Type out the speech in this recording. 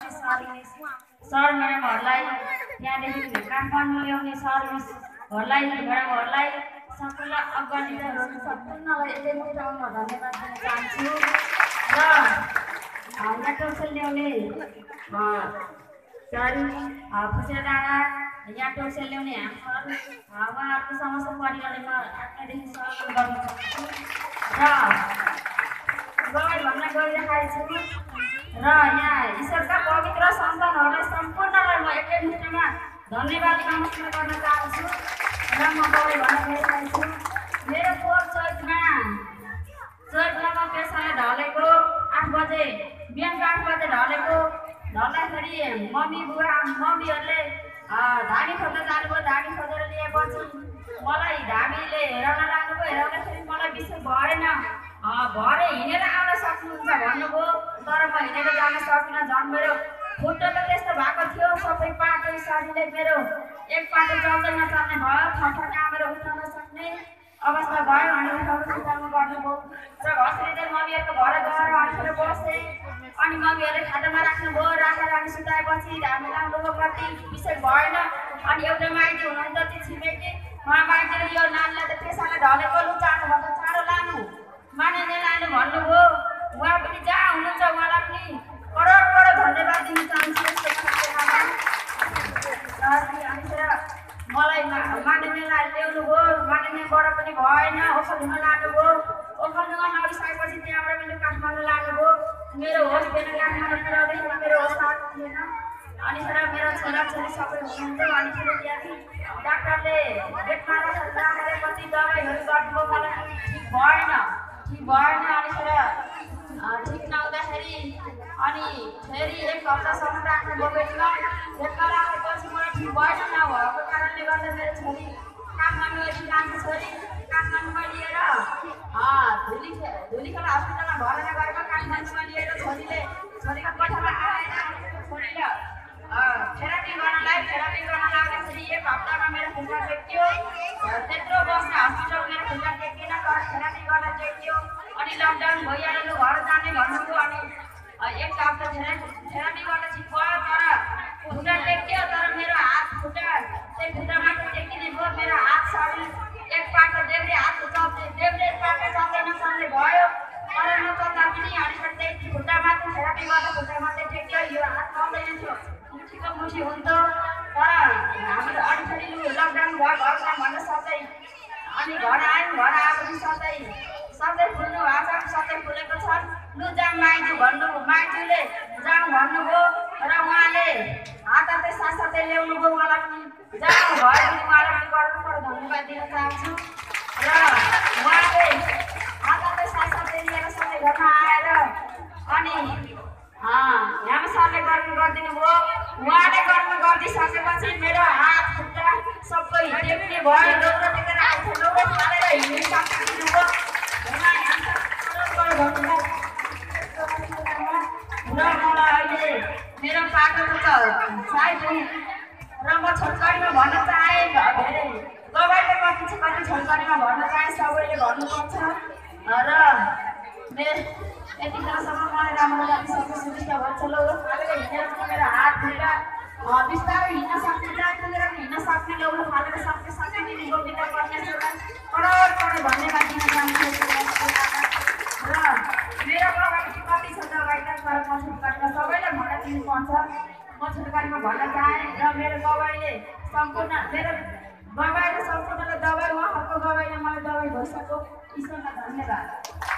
Sir म्याडमहरूलाई त्यहाँदेखि काठमाडौँ ल्याउने sir मिसहरूलाई म्याडमहरूलाई सबैलाई अगणितहरू सम्पूर्णलाई एक ठाउँमा धन्यवाद दिन चाहन्छु। र टोसल ल्याउने सर डाँडा यहाँ टोसल ल्याउने सर उहाँहरूको समस्या परिवारले म आत्मदेखि सहयोग गर्न सक्छु र गएर भन्न गइरहेको छु र यहाँ ईश्वरका पवित्र सन्तानहरूलाई सम्पूर्णलाई म एकै मुठीमा धन्यवाद नमस्कार गर्न चाहन्छु। र म गएर भन्न छु मेरो पोहोर चैतमा चैतमा म पेसाले ढलेको आठ बजे बिहानको आठ बजे ढलेको। ढल्दाखेरि मम्मी बुवा मम्मीहरूले धामी खोज्न जानुभयो धामी खोजेर ल्याएपछि मलाई धामीले हेराउन लानुभयो हेराउँदाखेरि मलाई विशेष भएन। भरे हिँडेर आउन सक्नुहुन्छ भन्नुभयो तर म हिँडेर जान सकिनँ झन् मेरो खुट्टा त त्यस्तो भएको थियो सबै पाटो साथीले मेरो एक पाटो चल्दै नचल्ने भयो थरथर कामेर उठ्न नसक्ने अवस्था भयो अनि उठाउनु सुताउनु गर्नुभयो। र घस्रिँदै मम्मीहरूको घर गएर अनिखेर बसेँ अनि मम्मीहरूले खातामा राख्नुभयो राखेर अनि सुताएपछि धामी लाउनुभयो कति विषय भएन। अनि एउटा माइती हुनुहुन्छ त्यो छिमेकी उहाँ माइतीले यो नानीलाई त पेसालाई ढलेको लु चाँडोभन्दा उहाँ पनि जहाँ हुनुहुन्छ उहाँलाई पनि करोड करोड धन्यवाद दिन चाहन्छु मलाई माननीयलाई ल्याउनु भयो माननीयबाट पनि भएन ओखलढुङ्गा लानुभयो ओखलढुङ्गा नरिसकेपछि त्यहाँबाट पनि काठमाडौँ लानुभयो मेरो होस थिएन काठमाडौँ पुऱ्याउँदाखेरि मेरो होस थिएन अनिखेर मेरो छोराछोरी सबै हुनुहुन्थ्यो अनिखेर त्यहाँदेखि डाक्टरले पेटमा राखेर कति दबाईहरू गर्नुभयो मलाई ठिक भएन ठिक भएन नहुँदाखेरि अनि फेरि एक हप्तासम्म राख्नुभयो पेटमा पेटमा राखेपछि मलाई ठिक भएन नभएको कारणले गर्दा मेरो छोरी काठमाडौँ यति राम्रो छोरी काठमाडौँमा लिएर धुली धुलीखेला हस्पिटलमा भर्ना गरेको काठमाडौँमा लिएर छोरीले छोरीको कोठामा आएर छोरीले थेरापी गर्नलाई थेरापी गर्न लाग्दाखेरि एक हप्तामा मेरो खुट्टा टेक्यो त्यत्रो बस्ने हस्पिटल मेरो खुट्टा टेकेन तर थेरापी गर्न टेक्यो अनि लकडाउन भइहाल्यो घर जाने भन्नुभयो अनि एक हप्ता थेरा थेरापी गर्न ठिक भयो तर खुट्टा टेक्यो तर मेरो हात खुट्टा त्यही खुट्टा मात्र टेकिने भयो मेरो हात साडी एक पाटो देब्रे हात चल्दै देब्रे पाटो चल्दै नचल्ने भयो तर नचल्दा पनि अनि त्यही खुट्टा मात्र थेरापी गर्दा खुट्टा मात्रै टेक्यो यो हात चल्दैन थियो मुठीको मुठी हुन्थ्यो तर हाम्रो लु लकडाउन भयो घर काम भन्न सधैँ अनि घर आयौँ घर आएपछि सधैँ सधैँ फुल्नु भएको छ सधैँ फुलेको छ। लु जाउँ माइजू भन्नु माइजूले जाउँ भन्नुभयो र उहाँले हात हातै साथसाथै ल्याउनु भयो उहाँलाई। पनि जाउँ भने उहाँलाई पनि गर्नु पर्यो धन्यवाद दिन चाहन्छु। र उहाँले हात साथसाथै लिएर सधैँ घरमा आएर अनि यहाँ सरले गर्नु गरिदिनु भयो उहाँले गर्नु गरिदिइसकेपछि मेरो हात खुट्टा सबै टेक्ने भयो लौरो टेकेर आउँथ्यो लौरो फालेर हिँड्नु सक्दिनु भयो र मलाई अहिले मेरो पाटोको त सायद र म छोटकरीमा भन्न चाहेँ धेरै दबाईले कति छ कति छोटकरीमा भन्न चाहेँ सबैले भन्नुपर्छ। र मेरो यतिखेरसम्म मलाई राम्रो लागि सबै सुविस्ता भन्छ हिँडेर मेरो हात खुट्टा बिस्तारै हिँड्न सक्ने पुगेर हिँड्न सक्ने लौरो फालेर सक्ने सक्ने दिदी गोविन्द कन्याश्वरलाई करोड करोड धन्यवाद दिन चाहन्छु र मेरो प्रभाव कति छ म छोटकारीमा सबैलाई भन्न दिनुपर्छ। म छोटकारीमा भन्न चाहेँ र मेरो दबाईले सम्पूर्ण मेरो दबाईले सम्पूर्णले दबाई उहाँहरूको दबाईले मलाई दबाई भइसक्यो। ईश्वरलाई धन्यवाद।